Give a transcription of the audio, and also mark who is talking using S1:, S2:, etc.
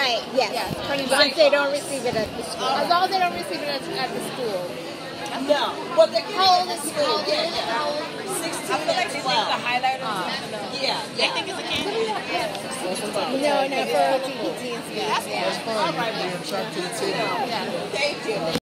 S1: Right, yes.
S2: Yes, pretty
S1: Since they don't receive it at the school.
S2: As long as they don't receive it at, at the school.
S3: No. Well, they're
S1: How old is
S3: school.
S1: how old
S3: Yeah, yeah.
S1: how old?
S3: 16
S4: I feel like they think the highlighter. Uh-huh.
S3: Yeah,
S4: They think it's a candy.
S1: No, no, for teens. Yeah.
S3: All right, man.
S2: Yeah.
S3: thank you.